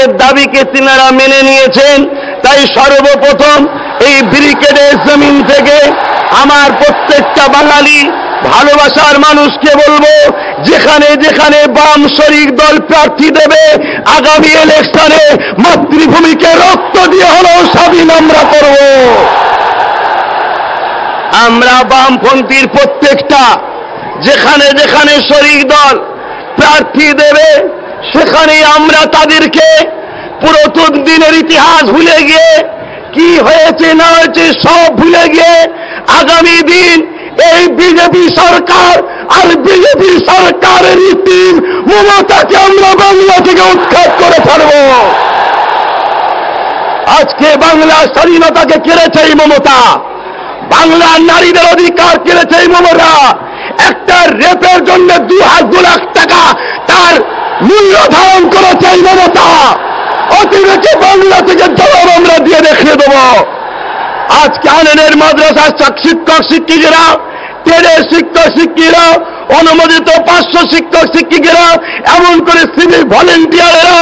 আমাদের দাবিকে তিনারা মেনে নিয়েছেন। তাই সর্বপ্রথম এই ব্রিকেডের জমিন থেকে আমার প্রত্যেকটা বাঙালি ভালোবাসার মানুষকে বলব, যেখানে যেখানে বাম শরিক দল প্রার্থী দেবে, আগামী ইলেকশনে মাতৃভূমিকে রক্ত দিয়ে হলেও স্বাধীন আমরা করব। আমরা বামপন্থীর প্রত্যেকটা, যেখানে যেখানে শরিক দল প্রার্থী দেবে সেখানে আমরা তাদেরকে পুরাতন দিনের ইতিহাস ভুলে গিয়ে কি হয়েছে, না হয়েছে, সব ভুলে গিয়ে আগামী দিন এই বিজেপি সরকার আর বিজেপি সরকারের নীতির মমতাকে আমরা বাংলা থেকে উৎখাত করে ছাড়ব। আজকে বাংলার স্বাধীনতাকে কেড়েছে এই মমতা। বাংলার নারীদের অধিকার কেড়েছে এই মমতা। একটা রেপের জন্য দু হাজার লাখ টাকা তার মূল্য ধারণ করেছে এই মমতা অতিরিক্ত বাংলা থেকে জবাব আমরা দিয়ে দেখিয়ে দেব। আজকে আনন্দের মাদ্রাসার শিক্ষক শিক্ষিকেরা ট্রেনের শিক্ষক শিক্ষিরা অনুমোদিত পাঁচশো শিক্ষক শিক্ষিকেরা, এমন করে সিভিক ভলেন্টিয়ারেরা,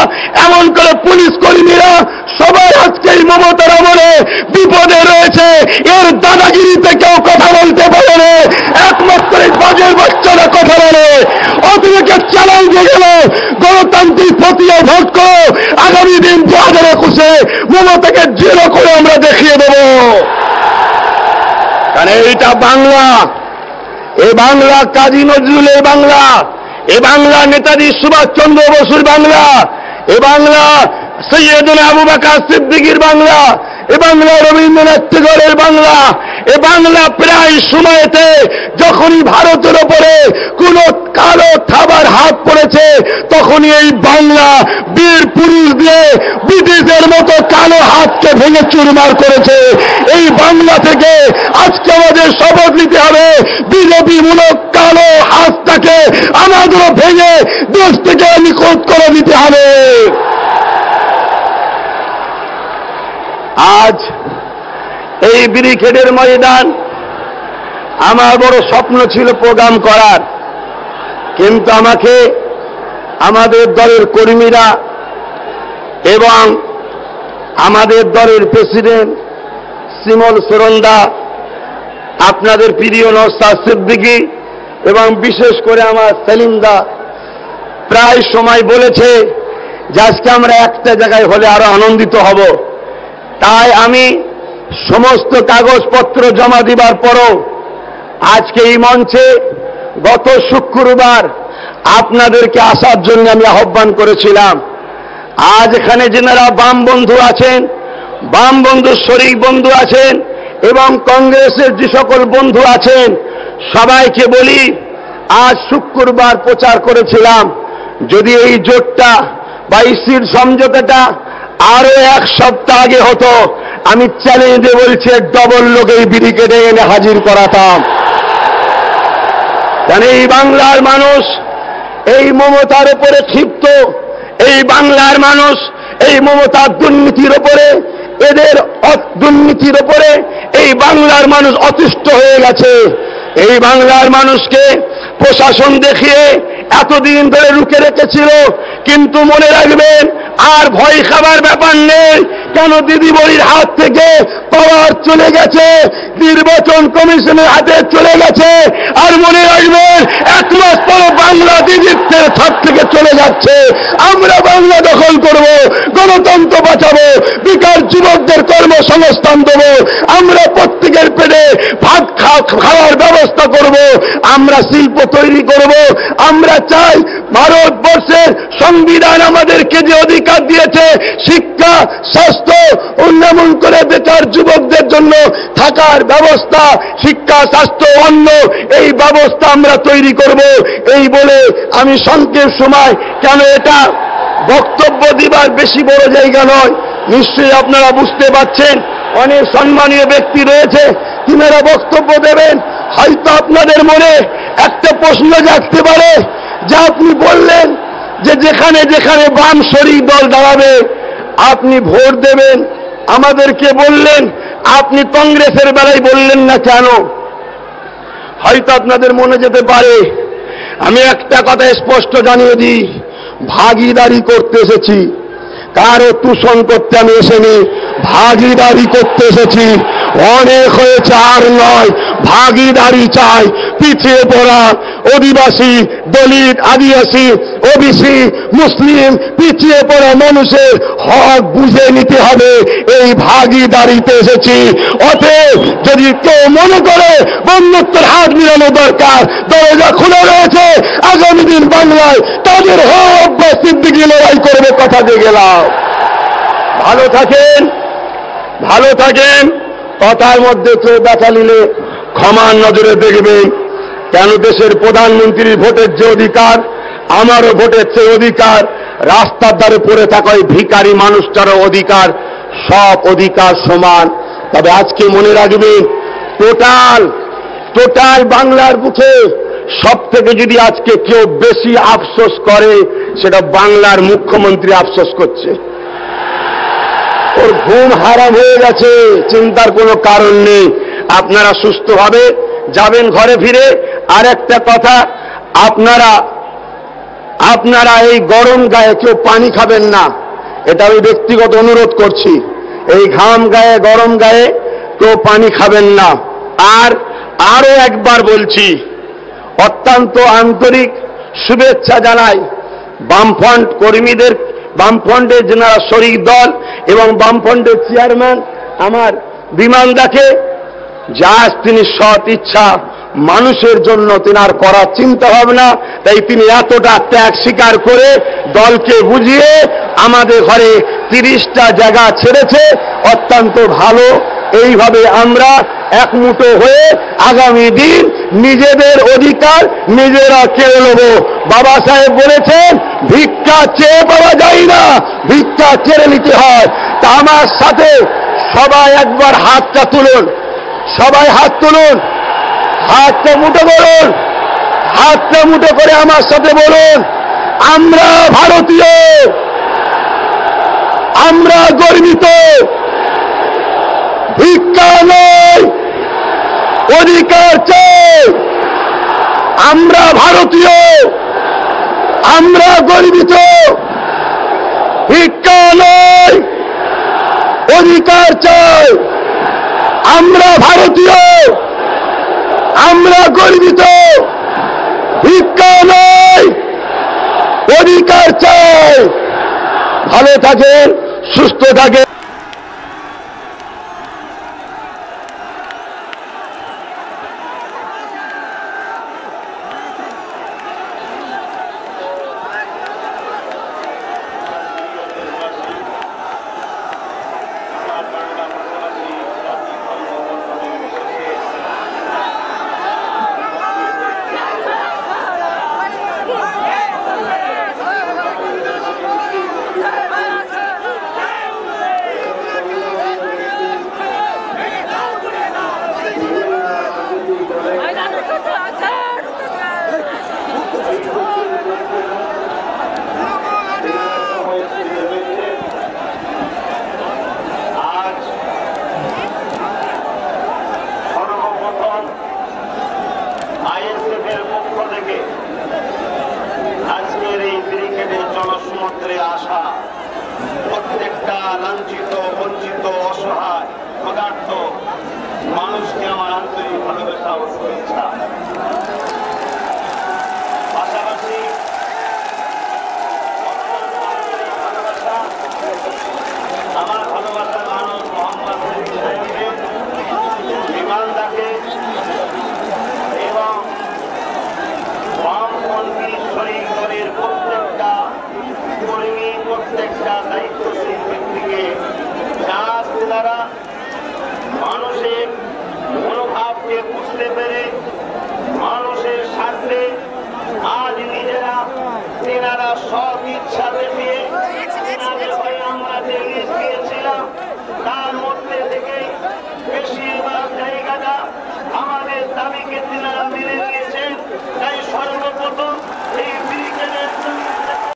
এমন করে পুলিশ কর্মীরা, সবাই আজকে এই মমতার আমলে বিপদে রয়েছে। এর দাদাগিরিতে কেউ কথা বলতে পারে না। একমাত্র বাজের বাচ্চারা কথা বলে। অতিরিক্ত চ্যালেঞ্জ দিয়ে গেল। গণতান্ত্রিক প্রক্রিয়া ভোট করো। আগামী দিন দু হাজার একুশে মমতাকে জিরো করে আমরা দেখিয়ে দেব। কারণ এইটা বাংলা। এ বাংলা কাজী নজরুলের বাংলা। এ বাংলা নেতাজি সুভাষচন্দ্র বসুর বাংলা। এ বাংলা সৈয়দুল আবু বাকার সিদ্দিকির বাংলা। এ বাংলা রবীন্দ্রনাথ টেগরের বাংলা। এ বাংলা প্রায় সময়তে যখনই ভারতের ওপরে কোন কালো থাবার হাত পড়েছে, তখনই এই বাংলা বীর পুরুষ দিয়ে ব্রিটিশের মতো কালো হাতকে ভেঙে চুরমার করেছে। এই বাংলা থেকে আজকে আমাদের শপথ নিতে হবে বিজেপি মূলক কালো হাতটাকে আমাদেরও ভেঙে দেশ থেকে নিখোঁজ করে দিতে হবে। আজ এই ব্রিকেডের ময়দান। আমার বড় স্বপ্ন ছিল প্রোগ্রাম করার। কিন্তু আমাকে আমাদের দলের কর্মীরা এবং আমাদের দলের প্রেসিডেন্ট সিমল সরন্দা, আপনাদের প্রিয় নস্তা সিদ্দিকি এবং বিশেষ করে আমার সেলিমদা প্রায় সময় বলেছে যে আজকে আমরা একটা জায়গায় হলে আরও আনন্দিত হব। তাই আমি সমস্ত কাগজপত্র জমা দিবার পরও আজকে এই মঞ্চে গত শুক্রবার আপনাদেরকে আসার জন্য আমি আহ্বান করেছিলাম। আজ এখানে যেনারা বাম বন্ধু আছেন, বাম বন্ধু শরিক বন্ধু আছেন এবং কংগ্রেসের যে সকল বন্ধু আছেন, সবাইকে বলি, আজ শুক্রবার প্রচার করেছিলাম। যদি এই জোটটা বা ইসির সমঝোতাটা আরও এক সপ্তাহ আগে হতো আমি চ্যালেঞ্জে বলছি ডবল লোক এই ব্রিকেডে এনে হাজির করাতাম। কেন এই বাংলার মানুষ এই মমতার উপরে ক্ষিপ্ত? এই বাংলার মানুষ এই মমতার দুর্নীতির উপরে, এদের দুর্নীতির উপরে এই বাংলার মানুষ অতিষ্ঠ হয়ে গেছে। এই বাংলার মানুষকে প্রশাসন দেখিয়ে এতদিন ধরে রুখে রেখেছিল, কিন্তু মনে রাখবেন আর ভয় খাবার ব্যাপার নেই। কেন দিদিমণির হাত থেকে পাওয়ার চলে গেছে? নির্বাচন কমিশনের হাতে চলে গেছে। আর মনে রাখবেন, এক মাস পর বাংলা দিদিত্বের হাত থেকে চলে যাচ্ছে। আমরা বাংলা দখল করব, গণতন্ত্র বাঁচাবো বেকার যুবকদের কর্মসংস্থান দেবো, আমরা প্রত্যেকের পেটে ভাত খাওয়ার ব্যবস্থা করব, আমরা শিল্প তৈরি করব, আমরা চাই ভারতবর্ষের সংবিধান আমাদেরকে যে অধিকার দিয়েছে, শিক্ষা, স্বাস্থ্য, উন্নয়ন করে বেকার যুবকদের জন্য থাকার ব্যবস্থা, শিক্ষা, স্বাস্থ্য, অন্ন, এই ব্যবস্থা আমরা তৈরি করব। এই বলে আমি সংক্ষেপ সময় কেন এটা বক্তব্য দিবার বেশি বড় জায়গা নয়? নিশ্চয়ই আপনারা বুঝতে পারছেন, অনেক সম্মানীয় ব্যক্তি রয়েছে, তিনারা বক্তব্য দেবেন। হয়তো আপনাদের মনে একটা প্রশ্ন জাগতে পারে, যে আপনি বললেন যে যেখানে যেখানে বাম শরিক দল দাঁড়াবে, আপনি ভোট দেবেন। আমাদেরকে বললেন, আপনি কংগ্রেসের বেলায় বললেন না কেন? হয়তো আপনাদের মনে যেতে পারে আমি একটা কথা স্পষ্ট জানিয়ে দিই। ভাগিদারি করতে এসেছি। কারও তুষণ করতে আমি এসেনি। ভাগিদারি করতে এসেছি। অনেক হয়েছে আর নয়। ভাগিদারি চাই। পিছিয়ে পড়া। অধিবাসী, দলিত, আদিবাসী, ওবিসি, মুসলিম, পিছিয়ে পড়া মানুষের হক বুঝে নিতে হবে। এই ভাগিদারিতে এসেছি। অতএব যদি কেউ মনে করে বন্ধুত্বের হাত মিলানো দরকার, দরজা খুলে রয়েছে, আগামী দিন বাংলায় তাদের হক বা সিদ্দিকি লড়াই করবে কথা দিয়ে গেলাম। ভালো থাকেন ভালো থাকেন, কথার মধ্যে কেউ ব্যথা নিলে ক্ষমার নজরে দেখবেন। কেন দেশের প্রধানমন্ত্রীর ভোটের যে অধিকার, আমারও ভোটের চেয়ে অধিকার, রাস্তার ধারে পড়ে থাকা ওই ভিকারি মানুষটারও অধিকার, সব অধিকার সমান। তবে আজকে মনে রাখবেন টোটাল টোটাল বাংলার বুকে সব থেকে যদি আজকে কেউ বেশি আফসোস করে, সেটা বাংলার মুখ্যমন্ত্রী আফসোস করছে। ওর ঘুম হারাম হয়ে গেছে, চিন্তার কোনো কারণ নেই। আপনারা সুস্থভাবে যাবেন ঘরে ফিরে আর একটা কথা, আপনারা আপনারা এই গরম গায়ে কেউ পানি খাবেন না। এটা আমি ব্যক্তিগত অনুরোধ করছি। এই ঘাম গায়ে, গরম গায়ে কেউ পানি খাবেন না। আর আরও একবার বলছি, অত্যন্ত আন্তরিক শুভেচ্ছা জানাই বামফ্রন্ট কর্মীদের, বামফ্রন্টের যারা শরিক দল এবং বামফ্রন্টের চেয়ারম্যান, আমার বিমানদাকে যা তিনি সৎ ইচ্ছা মানুষের জন্য তিনার করার চিন্তা ভাবনা, তাই তিনি এতটা ত্যাগ স্বীকার করে দলকে বুঝিয়ে আমাদের ঘরে তিরিশটা জায়গা ছেড়েছে। অত্যন্ত ভালো। এইভাবে আমরা একমুটো হয়ে আগামী দিন নিজেদের অধিকার নিজেরা কেড়ে নেব। বাবা সাহেব বলেছেন, ভিক্ষা চেয়ে পাওয়া যায় না, ভিক্ষা কেড়ে নিতে হয়। তা আমার সাথে সবাই একবার হাতটা তুলুন, সবাই হাত তুলুন। হাতটা মুঠো করুন হাতটা মুঠো করে আমার সাথে বলুন, আমরা ভারতীয়, আমরা গর্বিত। ভিক্ষা নয়, অধিকার চাই। আমরা ভারতীয়, আমরা গর্বিত। ভিক্ষা নয়, অধিকার চাই। আমরা ভারতীয়। আমরা গর্বিত। ভিক্ষা নয় অধিকার চাই। ভালো থাকেন সুস্থ থাকেন।